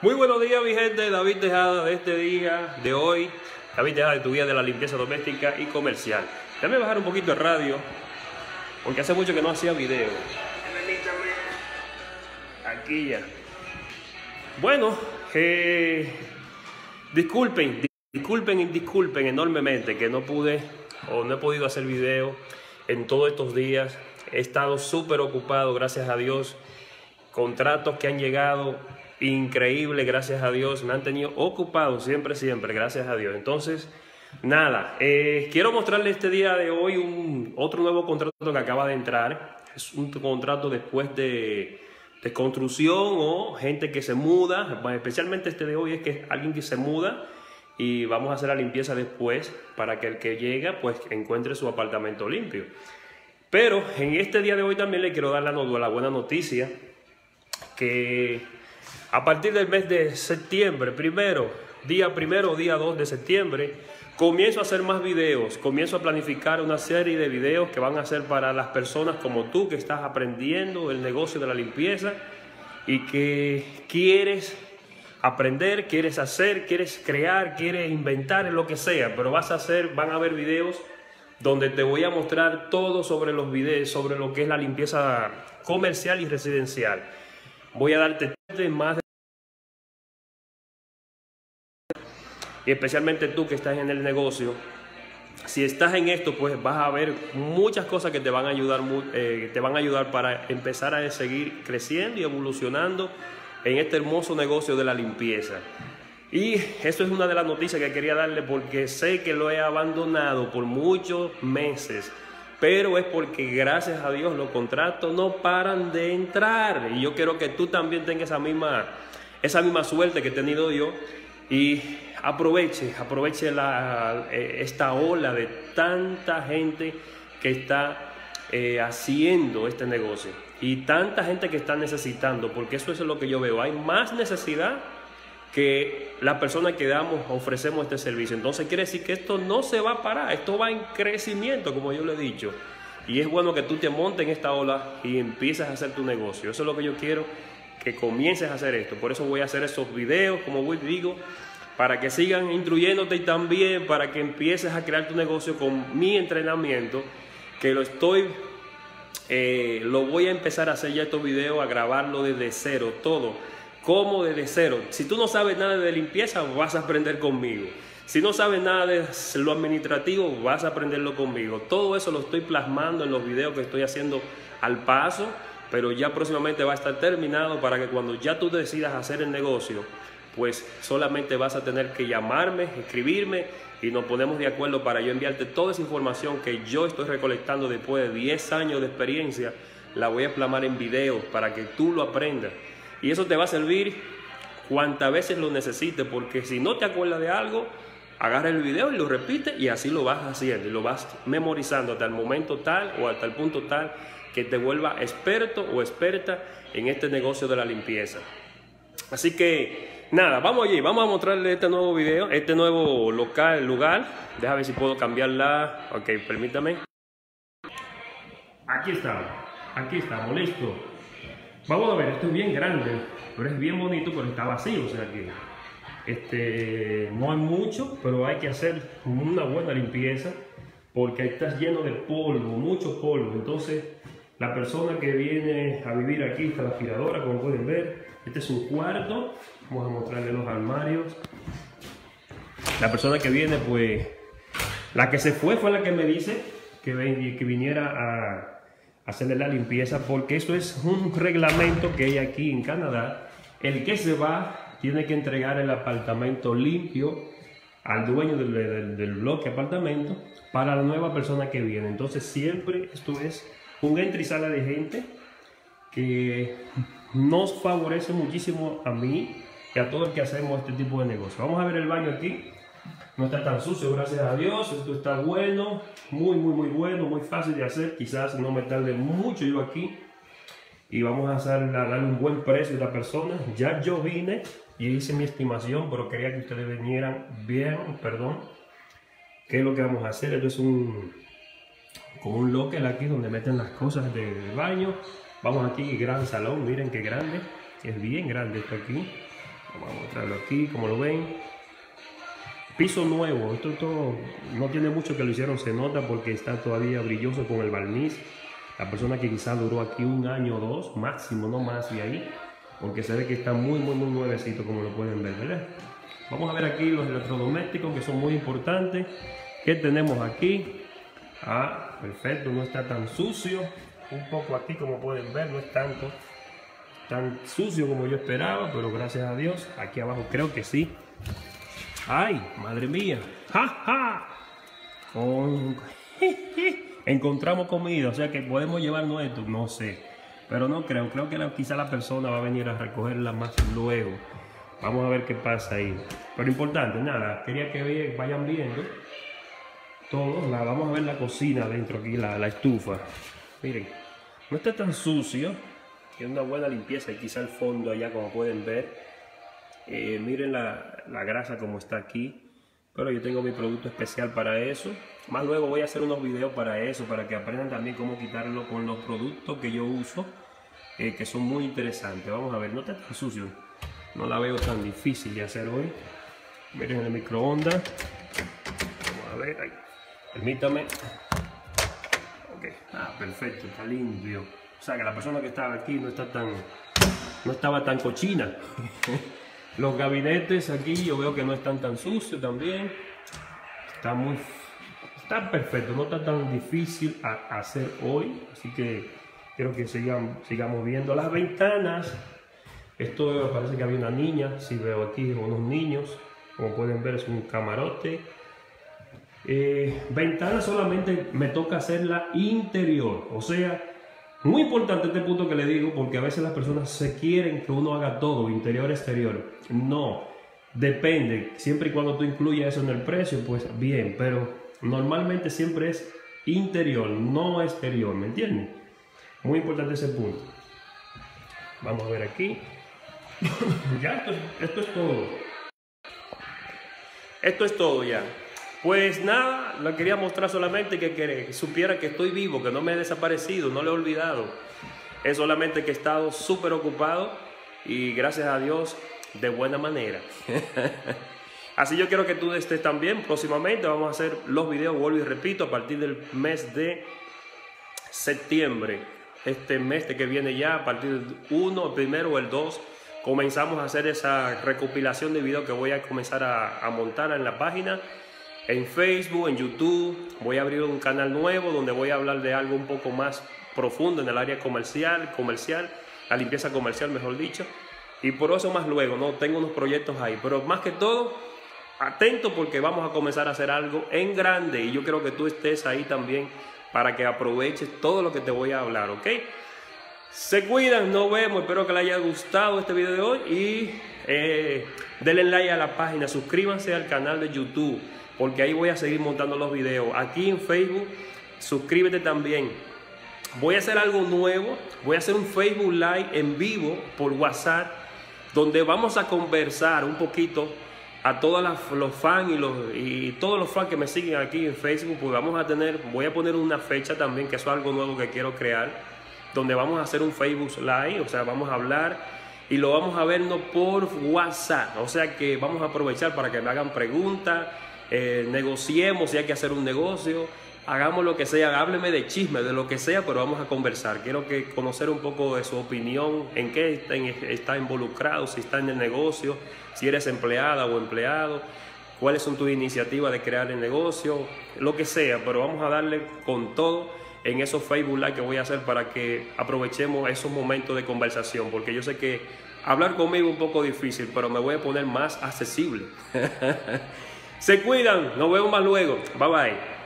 Muy buenos días, mi gente. David Tejada de este día, de hoy. David Tejada de tu guía de la limpieza doméstica y comercial. Déjame bajar un poquito el radio, porque hace mucho que no hacía video. Aquí ya. Bueno, eh, disculpen, disculpen y disculpen enormemente que no pude o no he podido hacer video en todos estos días. He estado súper ocupado, gracias a Dios. Contratos que han llegado increíble, gracias a Dios. Me han tenido ocupado siempre, siempre, gracias a Dios. Entonces, nada, eh, quiero mostrarle este día de hoy un, otro nuevo contrato que acaba de entrar. Es un contrato después de, de construcción o gente que se muda. Especialmente este de hoy es que es alguien que se muda y vamos a hacer la limpieza después para que el que llega pues encuentre su apartamento limpio. Pero en este día de hoy también le quiero dar la, la buena noticia que a partir del mes de septiembre, primero, día primero o día 2 de septiembre, comienzo a hacer más videos, comienzo a planificar una serie de videos que van a ser para las personas como tú que estás aprendiendo el negocio de la limpieza y que quieres aprender, quieres hacer, quieres crear, quieres inventar, lo que sea, pero vas a hacer, van a haber videos donde te voy a mostrar todo sobre los videos, sobre lo que es la limpieza comercial y residencial. Voy a darte y especialmente tú que estás en el negocio, si estás en esto, pues vas a ver muchas cosas que te van a ayudar, eh, te van a ayudar para empezar a seguir creciendo y evolucionando en este hermoso negocio de la limpieza. Y eso es una de las noticias que quería darle porque sé que lo he abandonado por muchos meses, pero es porque gracias a Dios los contratos no paran de entrar. Y yo quiero que tú también tengas esa misma, esa misma suerte que he tenido yo y aproveche, aproveche la, eh, esta ola de tanta gente que está eh, haciendo este negocio y tanta gente que está necesitando, porque eso es lo que yo veo. Hay más necesidad que la persona que damos, ofrecemos este servicio. Entonces quiere decir que esto no se va a parar, esto va en crecimiento, como yo le he dicho. Y es bueno que tú te montes en esta ola y empieces a hacer tu negocio. Eso es lo que yo quiero, que comiences a hacer esto. Por eso voy a hacer esos videos, como voy digo, para que sigan instruyéndote y también para que empieces a crear tu negocio con mi entrenamiento, que lo estoy eh, lo voy a empezar a hacer ya estos videos, a grabarlo desde cero, todo, como desde cero. Si tú no sabes nada de limpieza, vas a aprender conmigo. Si no sabes nada de lo administrativo, vas a aprenderlo conmigo. Todo eso lo estoy plasmando en los videos que estoy haciendo al paso, pero ya próximamente va a estar terminado para que cuando ya tú decidas hacer el negocio, pues solamente vas a tener que llamarme, escribirme y nos ponemos de acuerdo para yo enviarte toda esa información que yo estoy recolectando después de 10 años de experiencia, la voy a plasmar en video para que tú lo aprendas. Y eso te va a servir cuantas veces lo necesites, porque si no te acuerdas de algo, agarra el video y lo repite y así lo vas haciendo y lo vas memorizando hasta el momento tal o hasta el punto tal que te vuelva experto o experta en este negocio de la limpieza. Así que Nada, vamos allí, vamos a mostrarle este nuevo video, este nuevo local, lugar. Déjame ver si puedo cambiarla. Ok, permítame. Aquí estamos, aquí estamos, listo. Vamos a ver, esto es bien grande, pero es bien bonito, pero está vacío, o sea que este, no hay mucho, pero hay que hacer una buena limpieza porque está lleno de polvo, mucho polvo. Entonces, la persona que viene a vivir aquí está la aspiradora, como pueden ver. Este es un cuarto. Vamos a mostrarle los armarios. La persona que viene, pues, la que se fue fue la que me dice que, que viniera a hacerle la limpieza, porque eso es un reglamento que hay aquí en Canadá. El que se va tiene que entregar el apartamento limpio al dueño del, del bloque apartamento para la nueva persona que viene. Entonces siempre esto es un entra y sala de gente que nos favorece muchísimo a mí y a todo el que hacemos este tipo de negocio. Vamos a ver el baño aquí. No está tan sucio, gracias a Dios. Esto está bueno, muy, muy, muy bueno, muy fácil de hacer. Quizás no me tarde mucho yo aquí. Y vamos a, hacer, darle un buen precio a la persona. Ya yo vine y hice mi estimación, pero quería que ustedes vinieran bien, perdón. ¿Qué es lo que vamos a hacer? Esto es un, con un locker aquí donde meten las cosas del baño. Vamos aquí, gran salón, miren qué grande. Es bien grande esto aquí. Vamos a mostrarlo aquí, como lo ven. Piso nuevo, esto todo no tiene mucho que lo hicieron, se nota porque está todavía brilloso con el barniz. La persona que quizás duró aquí un año o dos, máximo, no más de ahí, porque se ve que está muy, muy, muy nuevecito como lo pueden ver, ¿verdad? Vamos a ver aquí los electrodomésticos que son muy importantes. ¿Qué tenemos aquí? Ah, perfecto, no está tan sucio. Un poco aquí como pueden ver, no es tanto tan sucio como yo esperaba, pero gracias a Dios, aquí abajo creo que sí. ¡Ay, madre mía! ¡Ja, ja! Encontramos comida, o sea que podemos llevarnos esto, no sé. Pero no creo, creo que quizá la persona va a venir a recogerla más luego. Vamos a ver qué pasa ahí. Pero importante, nada, quería que vayan viendo todo. La, vamos a ver la cocina dentro aquí, la, la estufa. Miren, no está tan sucio. Tiene una buena limpieza y quizá el fondo allá como pueden ver. Eh, miren la, grasa como está aquí. Pero yo tengo mi producto especial para eso. Más luego voy a hacer unos videos para eso, para que aprendan también cómo quitarlo con los productos que yo uso, eh, que son muy interesantes. Vamos a ver, no está tan sucio. No la veo tan difícil de hacer hoy. Miren el microondas. Vamos a ver, ahí. permítame. Ok, ah, perfecto, está limpio. O sea que la persona que estaba aquí no está tan, no estaba tan cochina. Los gabinetes aquí yo veo que no están tan sucios también. Está muy, está perfecto, no está tan difícil a hacer hoy. Así que quiero que sigan, sigamos viendo las ventanas. Esto parece que había una niña, si veo aquí unos niños, como pueden ver es un camarote. Eh, ventana solamente me toca hacerla interior, o sea, muy importante este punto que le digo porque a veces las personas se quieren que uno haga todo, interior, exterior. No, depende, siempre y cuando tú incluyas eso en el precio, pues bien, pero normalmente siempre es interior, no exterior, ¿me entienden? Muy importante ese punto. Vamos a ver aquí. ya, esto, es todo. Esto es todo ya. Pues nada, lo quería mostrar solamente que, que, supiera que estoy vivo, que no me he desaparecido, no lo he olvidado. Es solamente que he estado súper ocupado y gracias a Dios de buena manera. Así yo quiero que tú estés también. Próximamente vamos a hacer los videos, vuelvo y repito, a partir del mes de septiembre. Este mes de que viene ya, a partir del 1, el primero o el 2 comenzamos a hacer esa recopilación de videos que voy a comenzar a, montar en la página, en Facebook, en YouTube. Voy a abrir un canal nuevo donde voy a hablar de algo un poco más profundo en el área comercial, comercial, la limpieza comercial, mejor dicho. Y por eso más luego, ¿no? Tengo unos proyectos ahí. Pero más que todo, atento porque vamos a comenzar a hacer algo en grande. Y yo quiero que tú estés ahí también para que aproveches todo lo que te voy a hablar, ¿ok? Se cuidan, nos vemos. Espero que les haya gustado este video de hoy y eh, denle like a la página, suscríbanse al canal de YouTube porque ahí voy a seguir montando los videos. Aquí en Facebook, suscríbete también. Voy a hacer algo nuevo, voy a hacer un Facebook Live en vivo por WhatsApp donde vamos a conversar un poquito a todos los fans y, los, y todos los fans que me siguen aquí en Facebook, pues vamos a tener, voy a poner una fecha también, que eso es algo nuevo que quiero crear donde vamos a hacer un Facebook Live, o sea, vamos a hablar y lo vamos a vernos por WhatsApp. O sea que vamos a aprovechar para que me hagan preguntas, eh, negociemos si hay que hacer un negocio, hagamos lo que sea, hábleme de chisme, de lo que sea, pero vamos a conversar. Quiero que conocer un poco de su opinión, en qué está, está involucrado, si está en el negocio, si eres empleada o empleado, cuáles son tus iniciativas de crear el negocio, lo que sea, pero vamos a darle con todo en esos Facebook Live que voy a hacer para que aprovechemos esos momentos de conversación, porque yo sé que hablar conmigo es un poco difícil, pero me voy a poner más accesible. Se cuidan, nos vemos más luego. Bye bye.